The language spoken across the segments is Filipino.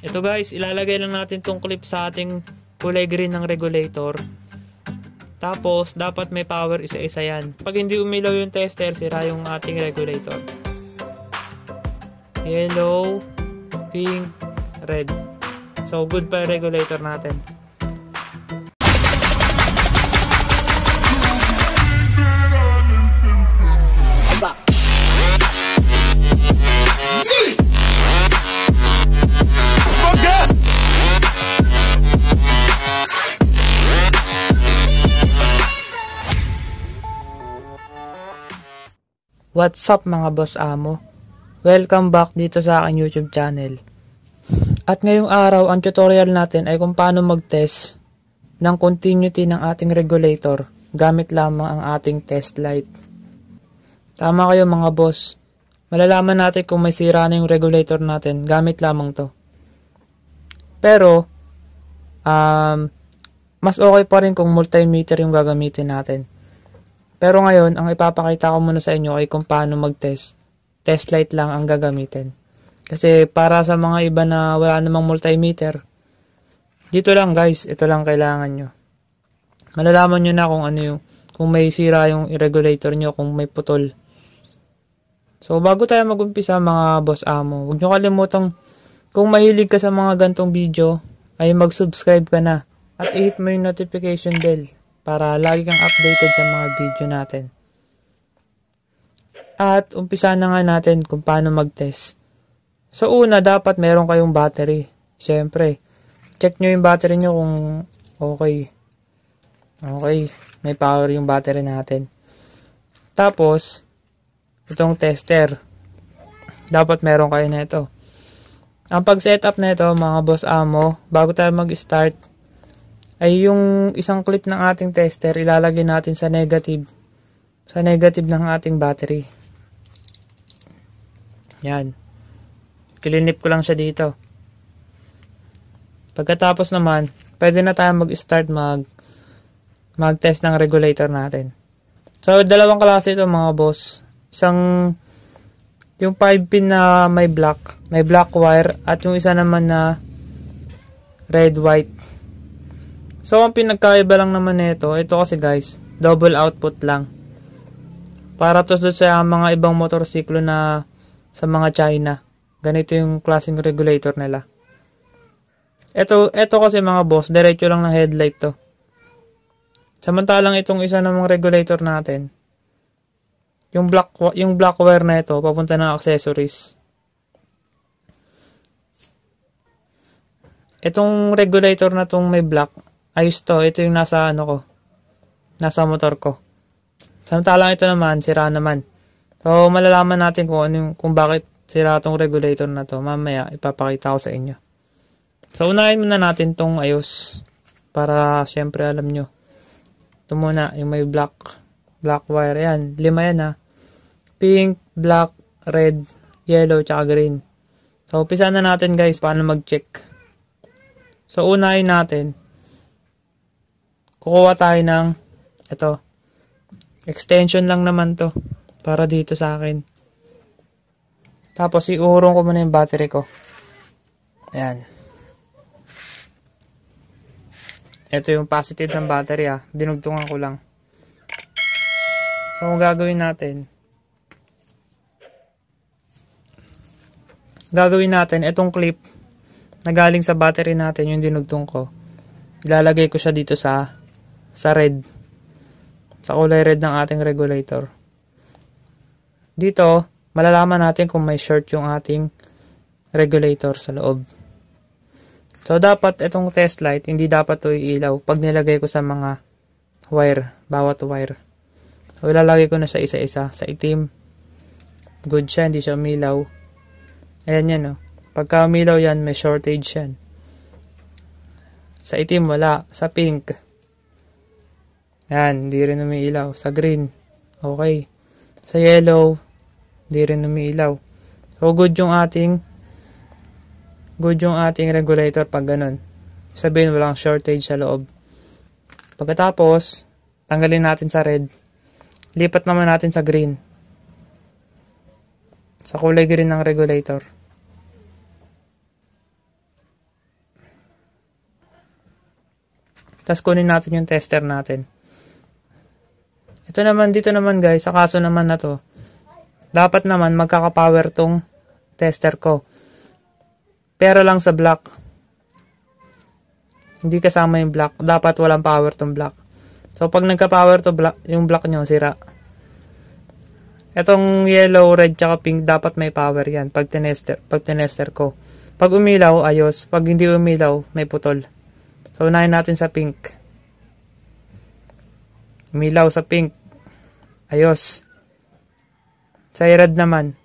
Ito guys, ilalagay lang natin tong clip sa ating kulay green ng regulator. Tapos, dapat may power isa-isa yan. Pag hindi umilaw yung tester, sira yung ating regulator. Yellow, pink, red. So, good pa regulator natin. What's up mga boss amo? Welcome back dito sa aking YouTube channel. At ngayong araw, ang tutorial natin ay kung paano mag-test ng continuity ng ating regulator gamit lamang ang ating test light. Tama kayo mga boss. Malalaman natin kung may sira na yung regulator natin gamit lamang to. Pero, um, mas okay pa rin kung multimeter yung gagamitin natin. Pero ngayon, ang ipapakita ko muna sa inyo ay kung paano mag-test. Test light lang ang gagamitin. Kasi para sa mga iba na wala namang multimeter, dito lang guys, ito lang kailangan nyo. Malalaman nyo na kung ano yung, kung may sira yung regulator nyo, kung may putol. So bago tayo magumpisa mga boss amo, huwag nyo kalimutang kung mahilig ka sa mga gantong video, ay mag-subscribe ka na at i-hit mo yung notification bell para lagi kang updated sa mga video natin. At umpisa na nga natin kung paano mag-test. So una, dapat meron kayong battery. Siyempre, check nyo yung battery nyo kung okay. Okay, may power yung battery natin. Tapos, itong tester. Dapat meron kayo na ito. Ang pag-setup na ito, mga boss amo, bago tayo mag-start, ay yung isang clip ng ating tester ilalagay natin sa negative sa negative ng ating battery. Yan. Kilinip ko lang siya dito. Pagkatapos naman, pwede na tayo mag-start mag mag-test ng regulator natin. So, dalawang klase ito mga boss. Isang yung 5 pin na may black, may black wire at yung isa naman na red white So, ang pinagkaiba lang naman nito, ito kasi guys, double output lang. Para to sa mga ibang motorsiklo na sa mga China. Ganito yung klaseng regulator nila. Ito, ito kasi mga boss, diretso lang ng headlight to. Samantalang itong isa namang regulator natin, yung black, yung black wire na ito, papunta ng accessories. Itong regulator na tong may black, ayos to. Ito yung nasa ano ko. Nasa motor ko. Samantalang ito naman, sira naman. So, malalaman natin kung, ano yung, kung bakit sira tong regulator na to. Mamaya, ipapakita ko sa inyo. So, unahin muna natin tong ayos. Para, syempre, alam nyo. Ito muna, yung may black, black wire. Yan, lima yan ha. Pink, black, red, yellow, tsaka green. So, upisa na natin guys, paano mag-check. So, unahin natin kukuha tayo ng ito extension lang naman to para dito sa akin. Tapos iurong ko muna yung battery ko. Ayan. Ito yung positive ng battery ah. Dinugtungan ko lang. So kung gagawin natin gagawin natin itong clip na galing sa battery natin yung dinugtong ko ilalagay ko siya dito sa sa red. Sa kulay red ng ating regulator. Dito, malalaman natin kung may short yung ating regulator sa loob. So, dapat itong test light, hindi dapat ito ilaw pag nilagay ko sa mga wire, bawat wire. So, ilalagay ko na siya isa-isa. Sa itim, good siya, hindi siya umilaw. Ayan yan, no. Pagka umilaw yan, may shortage yan. Sa itim, wala. Sa pink, yan, hindi rin umiilaw. Sa green, okay. Sa yellow, hindi rin umiilaw. So, good yung ating good yung ating regulator pag ganun. Sabihin, walang shortage sa loob. Pagkatapos, tanggalin natin sa red. Lipat naman natin sa green. Sa kulay green ng regulator. Tapos kunin natin yung tester natin. Ito naman, dito naman guys, sa kaso naman na to, dapat naman magkaka-power tong tester ko. Pero lang sa block. Hindi kasama yung block. Dapat walang power tong block. So, pag nagka-power to block, yung block nyo, sira. Etong yellow, red, tsaka pink, dapat may power yan pag tinester, pag tinester ko. Pag umilaw, ayos. Pag hindi umilaw, may putol. So, unahin natin sa pink. Umilaw sa pink. Ayos. Sa red naman.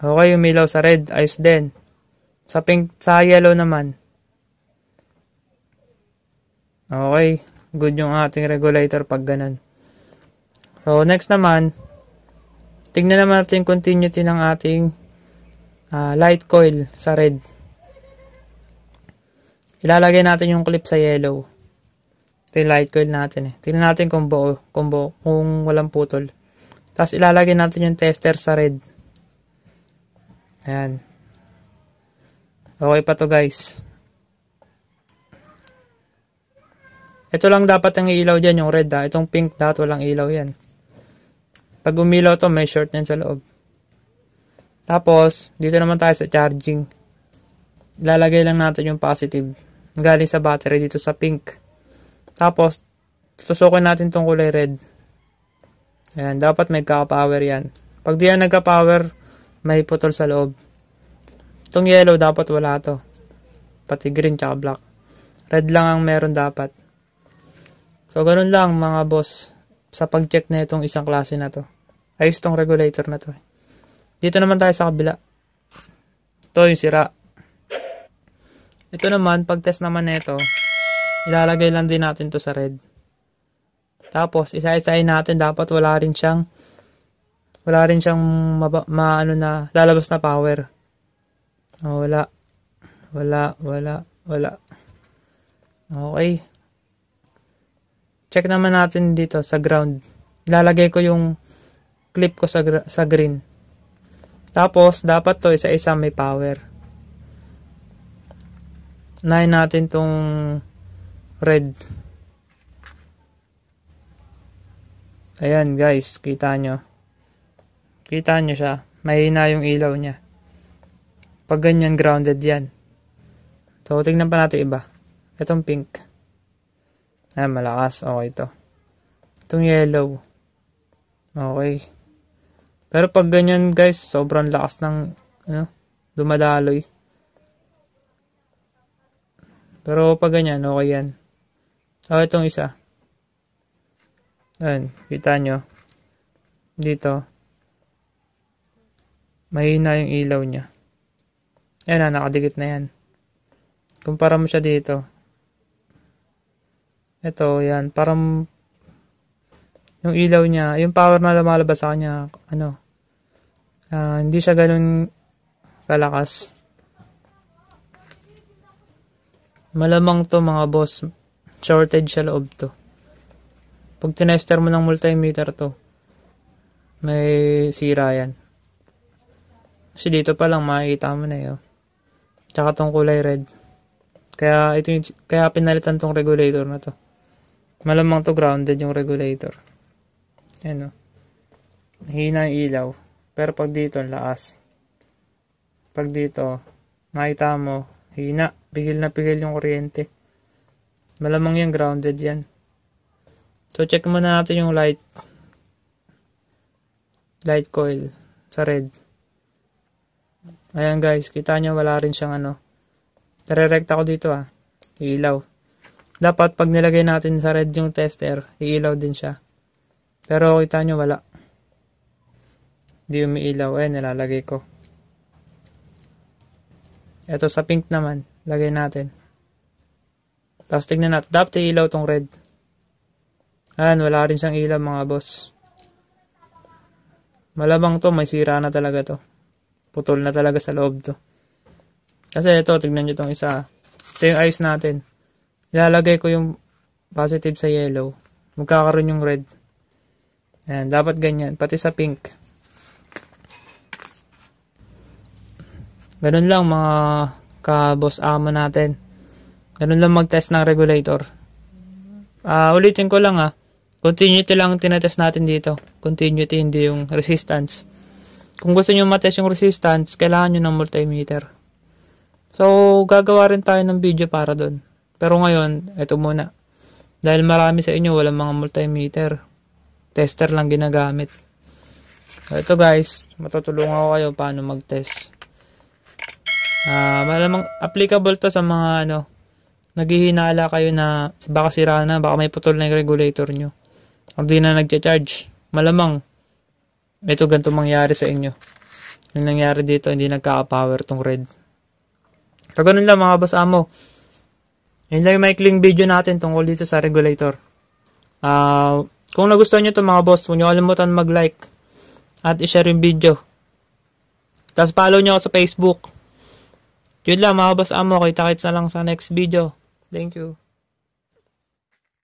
Okay, umilaw sa red. Ayos din. Sa pink, sa yellow naman. Okay. Good yung ating regulator pag ganun. So, next naman, tingnan naman natin continuity ng ating uh, light coil sa red. Ilalagay natin yung clip sa yellow. Ito yung light coil natin eh. Tingnan natin kung buo, kung buo, kung walang putol. Tapos ilalagay natin yung tester sa red. Ayan. Okay pa to guys. Ito lang dapat ang ilaw dyan, yung red ha. Itong pink dapat walang ilaw yan. Pag umilaw to, may short yan sa loob. Tapos, dito naman tayo sa charging. Ilalagay lang natin yung positive. Galing sa battery dito sa pink. Tapos, tutusukin natin tong kulay red. Ayan, dapat may ka-power yan. Pag di yan nagka-power, may putol sa loob. Itong yellow, dapat wala to. Pati green tsaka black. Red lang ang meron dapat. So, ganun lang mga boss sa pag-check na itong isang klase na to. Ayos tong regulator na to. Dito naman tayo sa kabila. Ito yung sira. Ito naman, pag-test naman nito, ilalagay lang din natin to sa red. Tapos, isa-isahin natin, dapat wala rin siyang wala rin siyang ma, ma ano na, lalabas na power. Oh, wala. Wala, wala, wala. Okay. Check naman natin dito sa ground. Ilalagay ko yung clip ko sa, sa green. Tapos, dapat to isa-isa may power. Unahin natin tong red. Ayan guys, kita nyo. Kita nyo siya. Mahina yung ilaw niya. Pag ganyan, grounded yan. So, tingnan pa natin iba. Itong pink. Ayan, malakas. Okay to. Itong yellow. Okay. Pero pag ganyan guys, sobrang lakas ng ano, dumadaloy. Pero pag ganyan, okay yan. Oh, itong isa. Ayan, kita nyo. Dito. Mahina yung ilaw niya. Ayan na, nakadikit na yan. Kumpara mo siya dito. Ito, yan. Parang yung ilaw niya, yung power na lumalabas sa kanya, ano, uh, hindi siya ganun kalakas. Malamang to mga boss, shortage sa loob to. Pag tinester mo ng multimeter to, may sira yan. Kasi dito pa lang makikita mo na yun. Tsaka tong kulay red. Kaya ito yung, kaya pinalitan tong regulator na to. Malamang to grounded yung regulator. Yan o. Hina yung ilaw. Pero pag dito, lakas. Pag dito, nakita mo, hina. Pigil na pigil yung kuryente. Malamang yan, grounded yan. So, check muna natin yung light. Light coil sa red. Ayan guys, kita nyo wala rin siyang ano. Nare-recta ko dito ah. Ilaw. Dapat pag nilagay natin sa red yung tester, iilaw din siya. Pero kita nyo wala. Di umiilaw. Eh, nilalagay ko. Ito sa pink naman. Lagay natin. Tapos tignan natin. Dapat ilaw tong red. Ayan, wala rin siyang ilaw mga boss. Malamang to, may sira na talaga to. Putol na talaga sa loob to. Kasi ito, tignan nyo tong isa. Ito yung ice natin. Ilalagay ko yung positive sa yellow. Magkakaroon yung red. Ayan, dapat ganyan. Pati sa pink. Ganun lang mga ka-boss amo natin. Ganun lang mag-test ng regulator. Ah, ulitin ko lang ah. Continuity lang ang tinetest natin dito. Continuity, hindi yung resistance. Kung gusto nyo matest yung resistance, kailangan nyo ng multimeter. So, gagawa rin tayo ng video para doon. Pero ngayon, ito muna. Dahil marami sa inyo walang mga multimeter. Tester lang ginagamit. So, ito guys, matutulungan ko kayo paano mag-test. Ah, malamang applicable to sa mga ano, naghihinala kayo na baka sira na, baka may putol na yung regulator nyo. O di na nagcha-charge. Malamang, ito ganito mangyari sa inyo. Yung nangyari dito, hindi nagkaka-power tong red. So, ganun lang mga boss amo. Yun lang yung maikling video natin tungkol dito sa regulator. Ah, kung nagustuhan nyo to mga boss, huwag nyo kalimutan mag-like at i-share yung video. Tapos follow nyo ako sa Facebook. Yun lang mga boss amo, kita-kits na lang sa next video. Thank you.